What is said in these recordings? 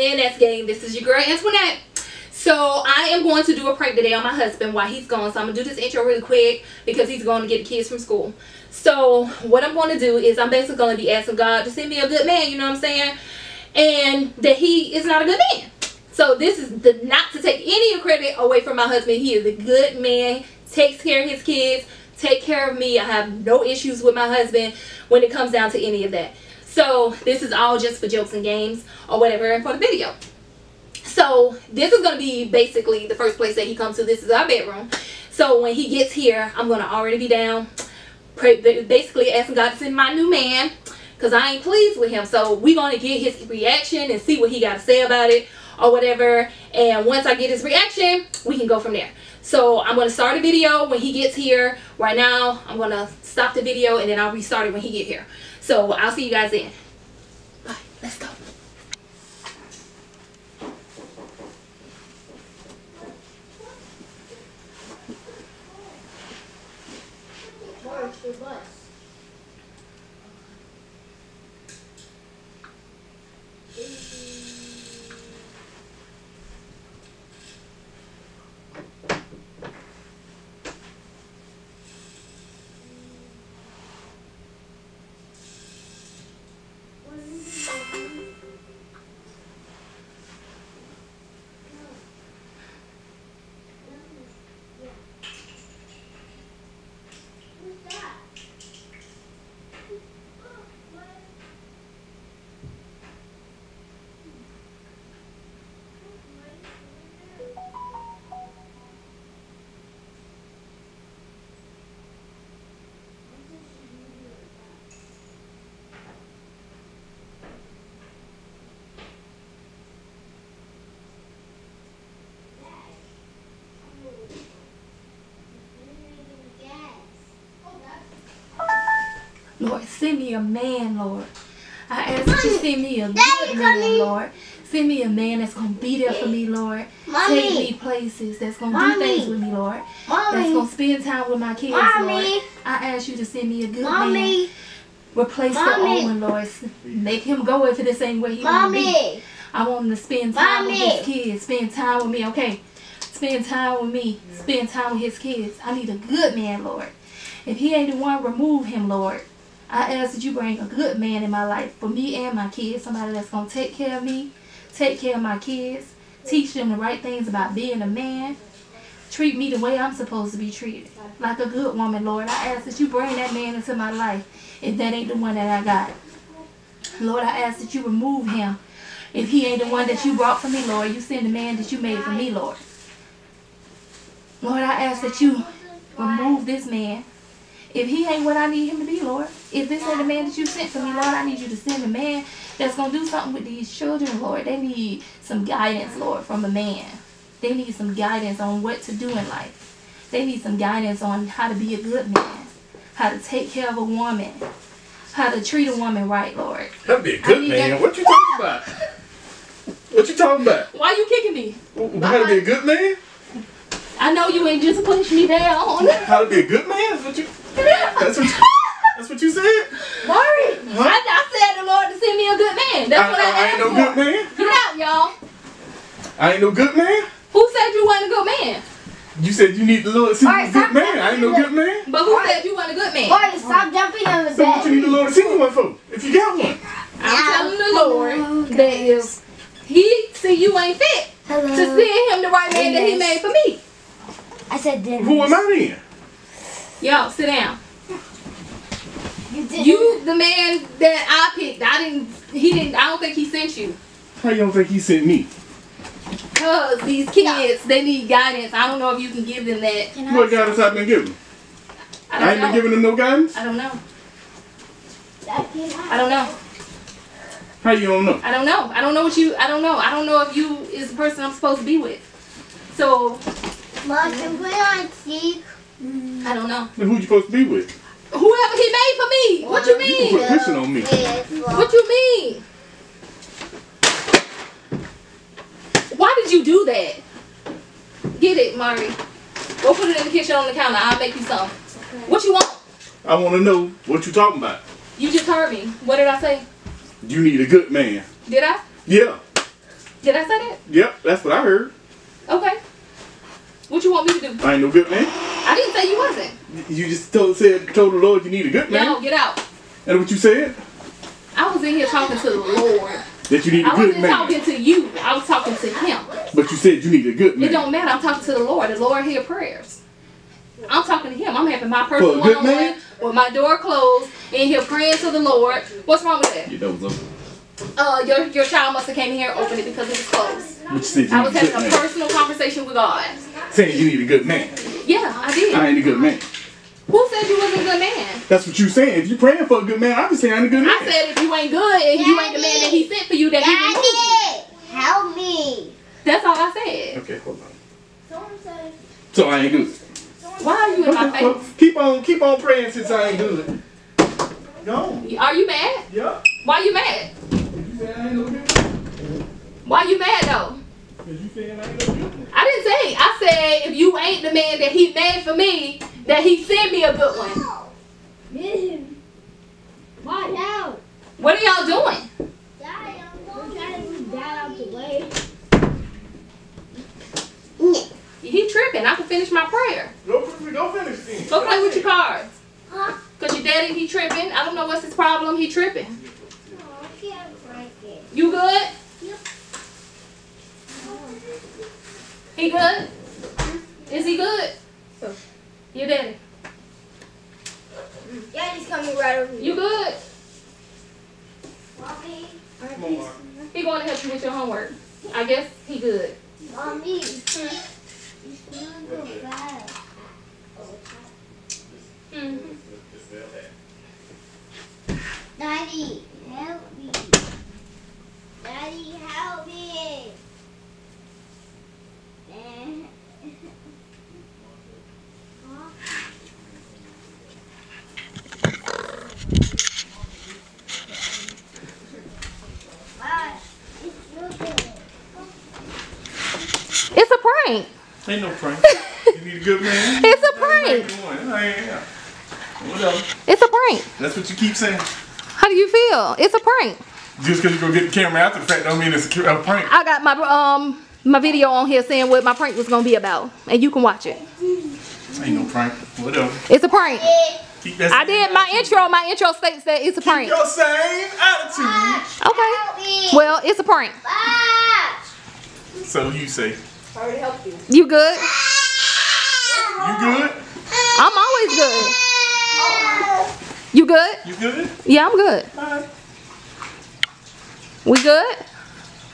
that's game. This is your girl Antoinette. So I am going to do a prank today on my husband while he's gone. So I'm gonna do this intro really quick because he's going to get the kids from school. So what I'm going to do is I'm basically going to be asking God to send me a good man. You know what I'm saying? And that he is not a good man. So this is the not to take any credit away from my husband. He is a good man, takes care of his kids, take care of me. I have no issues with my husband when it comes down to any of that. So this is all just for jokes and games or whatever and for the video. So this is going to be basically the first place that he comes to. This is our bedroom. So when he gets here, I'm going to already be down. Pray, basically asking God to send my new man because I ain't pleased with him. So we're going to get his reaction and see what he got to say about it or whatever. And once I get his reaction, we can go from there. So I'm going to start a video when he gets here. Right now, I'm going to stop the video and then I'll restart it when he get here. So I'll see you guys then. Bye. Let's go. bus. Lord, send me a man, Lord. I ask that you send me a good man, Lord. Send me a man that's going to be there for me, Lord. Mommy. Take me places that's going to Mommy. do things with me, Lord. Mommy. That's going to spend time with my kids, Mommy. Lord. I ask you to send me a good man. Mommy. Replace the Mommy. old one, Lord. Make him go if it the same way he want to be. I want him to spend time with his kids. Spend time with me, okay? Spend time with me. Spend time with his kids. I need a good man, Lord. If he ain't the one, remove him, Lord. I ask that you bring a good man in my life for me and my kids. Somebody that's going to take care of me, take care of my kids, teach them the right things about being a man, treat me the way I'm supposed to be treated. Like a good woman, Lord. I ask that you bring that man into my life if that ain't the one that I got. Lord, I ask that you remove him. If he ain't the one that you brought for me, Lord, you send the man that you made for me, Lord. Lord, I ask that you remove this man. If he ain't what I need him to be, Lord. If this ain't the man that you sent for me, Lord, I need you to send a man that's going to do something with these children, Lord. They need some guidance, Lord, from a man. They need some guidance on what to do in life. They need some guidance on how to be a good man, how to take care of a woman, how to treat a woman right, Lord. That'd be a good man. that- What you talking about? What you talking about? Why you kicking me? How to be a good man? I know you ain't just push me down. How to be a good man? Is what you? That's what. You, that's what you said. Worry. I, I said the Lord to send me a good man. That's I, what I, I, I ain't no for. good man. Get out, y'all. I ain't no good man. Who said you wasn't a good man? You said you need the Lord to see you a good man. I ain't no jumping good man. But who Alright. said you wasn't a good man? Boy, stop jumping on the So what you need the. Lord to see you one for? If you got one. I'm telling the Lord that if he see you ain't fit to Hello. send him the right man that he made for me. I said dinner. Who am I then? Y'all, sit down. You did. You the man that I picked. I didn't he didn't I don't think he sent you. How you don't think he sent me? Cause these kids, they need guidance. I don't know if you can give them that. Can What guidance I've been giving? I I, don't ain't been giving them no guidance. I don't know. I I don't know. How you don't know? I don't know. I don't know what you. I don't know. I don't know if you is the person I'm supposed to be with. So Mom, can put on cheek. I don't know. Then who you supposed to be with? Whoever he made for me. What you mean? You can mean? put pushing on me. What you mean? Why did you do that? Get it, Mari. Go put it in the kitchen on the counter. I'll make you some. What you want? I want to know what you talking about. You just heard me. What did I say? You need a good man. Did I? Yeah. Did I say that? Yep, that's what I heard. Okay. What you want me to do? I ain't no good man. I didn't say you wasn't. You just told said told the Lord you need a good man. No, get out. And what you said? I was in here talking to the Lord. That you need a I good man. I wasn't talking to you. I was talking to him. But you said you need a good man. It don't matter. I'm talking to the Lord. The Lord hear prayers. I'm talking to him. I'm having my personal For a good one-on-one with my door closed in here praying to the Lord. What's wrong with that? You know what's up. Uh, your your child must have came in here and opened it because it was closed. You said I was having a man. personal conversation with God. Saying you need a good man. Yeah, I did. I ain't a good man. Who said you wasn't a good man? That's what you saying. If you praying for a good man, I'm just saying I ain't a good man. I said if you ain't good and you ain't the man that he sent for you, that he removed you. Daddy, help me. That's all I said. Okay, hold on. Someone said. So I ain't good. Why are you in my Okay, well, keep on, keep on praying since I ain't good. Go. Are you mad? Yeah. Why you mad? You saying I ain't no good man? Why you mad though? Cause you saying I ain't no good man. I didn't say. I said if you ain't the man that he made for me, that he sent me a good one. Him. Watch out. What are y'all doing? Daddy, I'm trying to move that out the way. He tripping. I can finish my prayer. Go, fin- go finish then. Go play with your cards. Huh? Cause your daddy he tripping. I don't know what's his problem. He tripping. Oh, I can't break it. You good? He good? Is he good? Your daddy. he's coming right over here. You good? Mommy. Come on, Mark. He going to help you with your homework. I guess he good. Mommy. You smell so bad. hmm Daddy, help me. Daddy, help me. Eh. Huh? Wow, it's your turn. It's a prank. Ain't no prank. you need a good man. It's a prank. Come on. I ain't- yeah. Whatever. It's a prank. That's what you keep saying. How do you feel? It's a prank. Just because you go get the camera after the fact don't mean it's a, a prank. I got my um my video on here saying what my prank was gonna be about, and you can watch it. Ain't no prank. Whatever. It's a prank. Keep that I did my intro. My intro states that it's a Keep prank. your same attitude. Okay. Well, it's a prank. So you say. I already helped you. You good? You good? I'm always good. You good? You good? Yeah, I'm good. Alright. We good?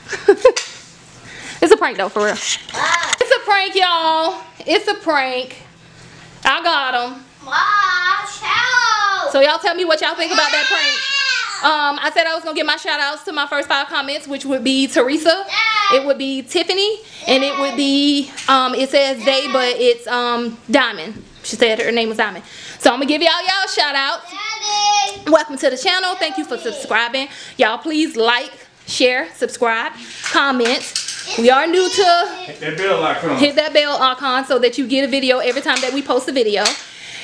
it's a prank though, for real. It's a prank, y'all. It's a prank. I got him. Watch! So y'all tell me what y'all think about that prank. Um, I said I was gonna give my shout outs to my first five comments, which would be Teresa, it would be Tiffany, and it would be um, it says they, but it's um Diamond. She said her name was Diamond. So I'm gonna give y'all y'all shout outs. Daddy! Welcome to the channel. Thank you for subscribing. Y'all please like, share, subscribe, comment. We are new to That bell icon. hit that bell icon so that you get a video every time that we post a video.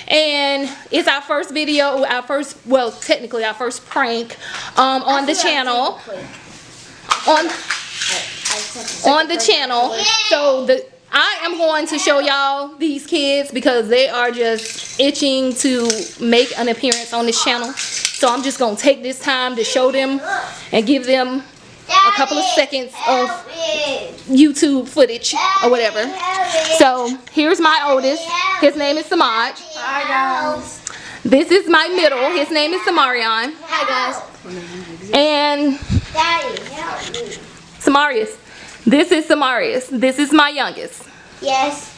And it's our first video, our first, well, technically our first prank um, on the channel. On on the channel. So the I am going to show y'all these kids because they are just itching to make an appearance on this channel. So I'm just gonna take this time to show them and give them a couple of seconds of YouTube footage or whatever. So here's my oldest. His name is Semaj. Hi guys. This is my middle. His name is Samarion. Hi guys. And Daddy, help me. Samarius. This is Samarius. This is my youngest. Yes.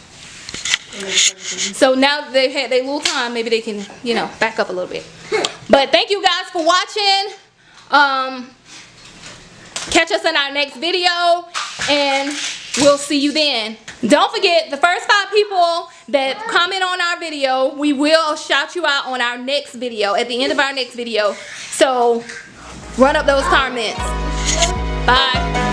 So now they've had their little time, maybe they can, you know, back up a little bit. But thank you guys for watching. Um, catch us in our next video and we'll see you then. Don't forget the first five people that comment on our video, we will shout you out on our next video, at the end of our next video. So run up those comments. Bye.